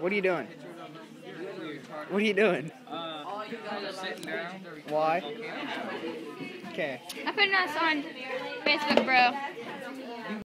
What are you doing? What are you doing? Uh. Why? Okay. I put putting us on Facebook, bro.